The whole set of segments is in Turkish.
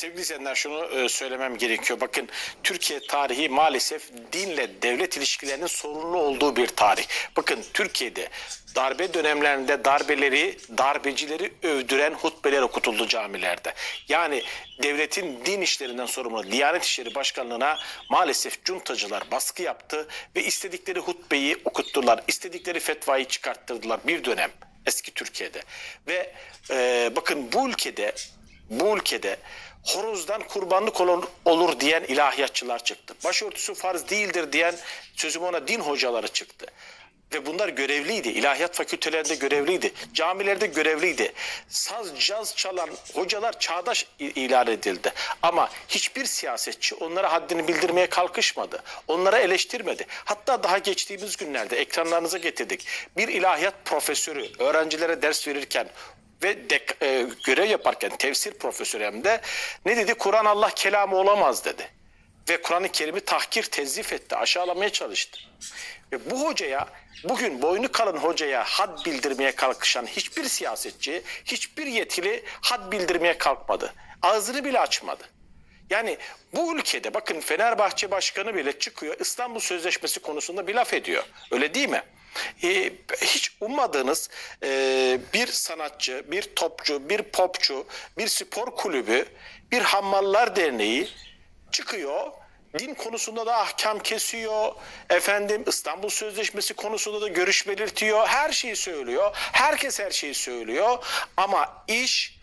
sevgili izleyenler şunu e, söylemem gerekiyor. Bakın Türkiye tarihi maalesef dinle devlet ilişkilerinin sorunlu olduğu bir tarih. Bakın Türkiye'de darbe dönemlerinde darbeleri, darbecileri övdüren hutbeler okutuldu camilerde. Yani devletin din işlerinden sorumlu Diyanet İşleri Başkanlığı'na maalesef cuntacılar baskı yaptı ve istedikleri hutbeyi okuttular. istedikleri fetvayı çıkarttırdılar bir dönem eski Türkiye'de. Ve e, bakın bu ülkede bu ülkede horozdan kurbanlık olur, olur diyen ilahiyatçılar çıktı. Başörtüsü farz değildir diyen sözüm ona din hocaları çıktı. Ve bunlar görevliydi. İlahiyat fakültelerinde görevliydi. Camilerde görevliydi. Saz, caz çalan hocalar çağdaş ilan edildi. Ama hiçbir siyasetçi onlara haddini bildirmeye kalkışmadı. Onlara eleştirmedi. Hatta daha geçtiğimiz günlerde ekranlarınıza getirdik. Bir ilahiyat profesörü öğrencilere ders verirken ve de, e, görev yaparken tefsir profesörü hem de ne dedi? Kur'an Allah kelamı olamaz dedi. Ve Kur'an-ı Kerim'i tahkir, tezif etti, aşağılamaya çalıştı. Ve bu hocaya, bugün boynu kalın hocaya had bildirmeye kalkışan hiçbir siyasetçi, hiçbir yetkili had bildirmeye kalkmadı. Ağzını bile açmadı. Yani bu ülkede bakın Fenerbahçe Başkanı bile çıkıyor İstanbul Sözleşmesi konusunda bir laf ediyor. Öyle değil mi? Ee, hiç ummadığınız e, bir sanatçı, bir topçu, bir popçu, bir spor kulübü, bir hammallar derneği çıkıyor din konusunda da ahkam kesiyor. Efendim İstanbul Sözleşmesi konusunda da görüş belirtiyor. Her şeyi söylüyor. Herkes her şeyi söylüyor. Ama iş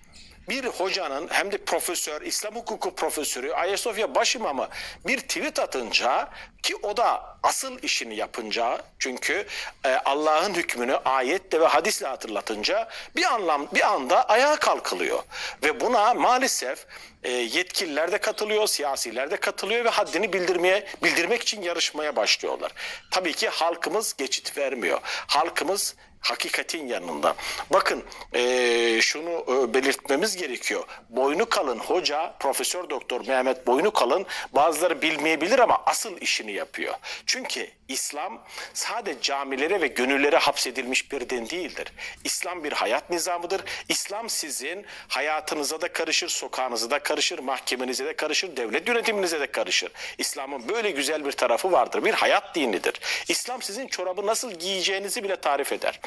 bir hocanın hem de profesör, İslam hukuku profesörü Ayasofya başimamı bir tweet atınca ki o da asıl işini yapınca çünkü e, Allah'ın hükmünü ayette ve hadisle hatırlatınca bir anlam bir anda ayağa kalkılıyor ve buna maalesef e, yetkililer de katılıyor, siyasiler de katılıyor ve haddini bildirmeye bildirmek için yarışmaya başlıyorlar. Tabii ki halkımız geçit vermiyor. Halkımız hakikatin yanında. Bakın e, şunu e, belirtmemiz gerekiyor. Boynu kalın hoca Profesör Doktor Mehmet Boynu kalın bazıları bilmeyebilir ama asıl işini yapıyor. Çünkü İslam sadece camilere ve gönüllere hapsedilmiş bir din değildir. İslam bir hayat nizamıdır. İslam sizin hayatınıza da karışır, sokağınıza da karışır, mahkemenize de karışır, devlet yönetiminize de karışır. İslam'ın böyle güzel bir tarafı vardır. Bir hayat dinidir. İslam sizin çorabı nasıl giyeceğinizi bile tarif eder.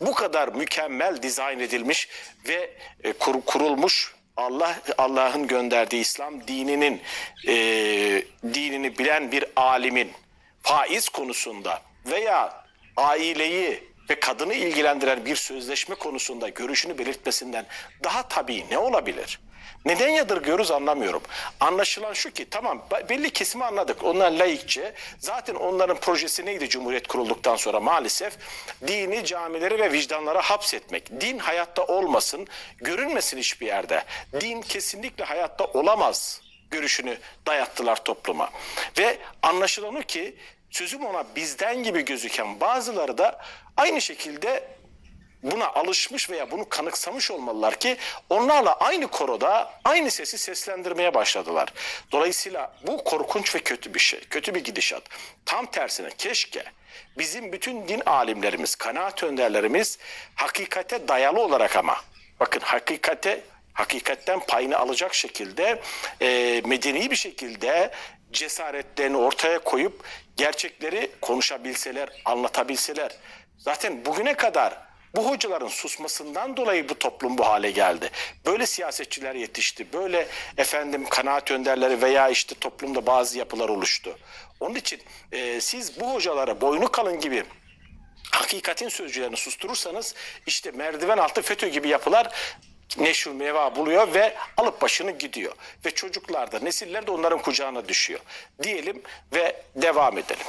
Bu kadar mükemmel dizayn edilmiş ve e, kur, kurulmuş Allah Allah'ın gönderdiği İslam dininin e, dinini bilen bir alimin faiz konusunda veya aileyi ve kadını ilgilendiren bir sözleşme konusunda görüşünü belirtmesinden daha tabii ne olabilir? Neden yadırgıyoruz anlamıyorum. Anlaşılan şu ki tamam belli kesimi anladık. Onlar laikçe. Zaten onların projesi neydi Cumhuriyet kurulduktan sonra maalesef? Dini camileri ve vicdanlara hapsetmek. Din hayatta olmasın, görünmesin hiçbir yerde. Din kesinlikle hayatta olamaz görüşünü dayattılar topluma. Ve anlaşılan o ki sözüm ona bizden gibi gözüken bazıları da aynı şekilde buna alışmış veya bunu kanıksamış olmalılar ki onlarla aynı koroda aynı sesi seslendirmeye başladılar. Dolayısıyla bu korkunç ve kötü bir şey, kötü bir gidişat. Tam tersine keşke bizim bütün din alimlerimiz, kanaat önderlerimiz hakikate dayalı olarak ama bakın hakikate hakikatten payını alacak şekilde e, medeni bir şekilde cesaretlerini ortaya koyup gerçekleri konuşabilseler, anlatabilseler. Zaten bugüne kadar bu hocaların susmasından dolayı bu toplum bu hale geldi. Böyle siyasetçiler yetişti. Böyle efendim kanaat önderleri veya işte toplumda bazı yapılar oluştu. Onun için e, siz bu hocalara boynu kalın gibi hakikatin sözcülerini susturursanız işte merdiven altı FETÖ gibi yapılar neşu meva buluyor ve alıp başını gidiyor. Ve çocuklar da nesiller de onların kucağına düşüyor. Diyelim ve devam edelim.